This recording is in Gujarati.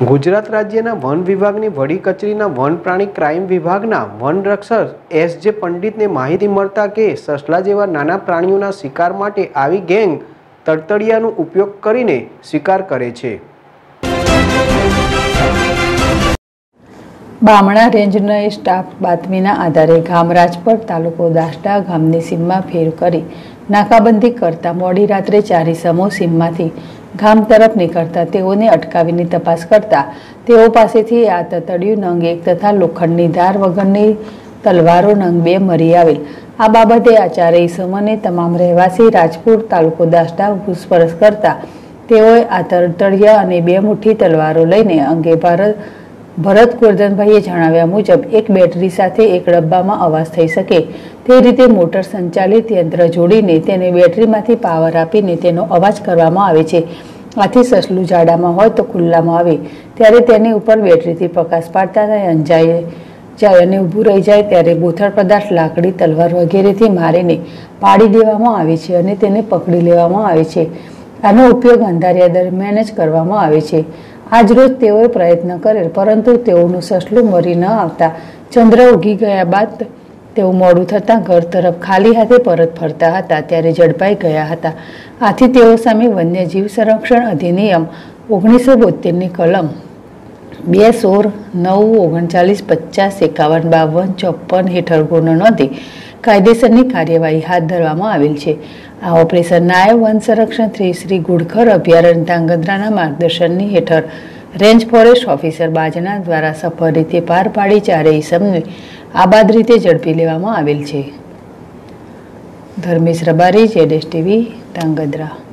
ગુજરાત રાજ્યના વન વિભાગની વડી કચેરીના વન પ્રાણી ક્રાઇમ વિભાગના વન રક્ષક એસ જે પંડિતને માહિતી મળતા કે સસલા જેવા નાના પ્રાણીઓના શિકાર માટે આવી ગેંગ તડતડિયાનો ઉપયોગ કરીને શિકાર કરે છે. બામણા રેન્જના સ્ટાફ બાતમીના આધારે ગામ રાજપર તાલુકો દાસડા ગામની સીમમાં ફેર કરી નાકાબંધી કરતા મોડી રાત્રે ચારી સમો સીમમાંથી ગામ તરફ નીકળતા તેઓને અટકાવીને તપાસ કરતા તેઓ પાસેથી આ તતડિયું નંગ એક તથા લોખંડની ધાર વગરની તલવારો નંગ બે મરી આવેલ આ બાબતે આચાર્ય ચારેય સમને તમામ રહેવાસી રાજપુર તાલુકો દાસડા પૂછપરછ કરતા તેઓએ આ તરતડિયા અને બે મુઠ્ઠી તલવારો લઈને અંગે ભારત, ભરત ગોરધનભાઈએ જણાવ્યા મુજબ એક બેટરી સાથે એક ડબ્બામાં અવાજ થઈ શકે. તે રીતે મોટર સંચાલિત યંત્ર જોડીને તેને બેટરીમાંથી પાવર આપીને તેનો અવાજ કરવામાં આવે છે. આથી સસલું જાડામાં હોય તો ખુલ્લામાં આવે. ત્યારે તેની ઉપર બેટરીથી પ્રકાશ પાડતા થાય અંજાય જાય અને ઊભું રહી જાય ત્યારે બોથળ પદાર્થ, લાકડી, તલવાર વગેરેથી મારીને પાડી દેવામાં આવે છે અને તેને પકડી લેવામાં આવે છે. આનો ઉપયોગ અંધારિયા દરમિયાન જ કરવામાં આવે છે. આજરોજ તેઓએ પ્રયત્ન કરેલ, પરંતુ તેઓનું સસલું મરી ન આવતા ચંદ્ર ઉગી ગયા બાદ તેઓ મોડું થતાં ઘર તરફ ખાલી હાથે પરત ફરતા હતા ત્યારે ઝડપાઈ ગયા હતા. આથી તેઓ સામે વન્યજીવ સંરક્ષણ અધિનિયમ ઓગણીસો બોતેરની કલમ બે સોળ નવ ઓગણચાલીસ પચાસ એકાવન બાવન ચોપન હેઠળ ગુનો નોંધી કાયદેસરની કાર્યવાહી હાથ ધરવામાં આવેલ છે. આ ઓપરેશન નાયબ વન સંરક્ષણ શ્રી શ્રી ગુડખર અભયારણ્ય ધાંગધ્રાના માર્ગદર્શનની હેઠળ રેન્જ ફોરેસ્ટ ઓફિસર બાજના દ્વારા સફળ રીતે પાર પાડી ચારેય ઇસમને આબાદ રીતે ઝડપી લેવામાં આવેલ છે. ધર્મેશ રબારી જેડેશ ટીવી ધાંગધ્રા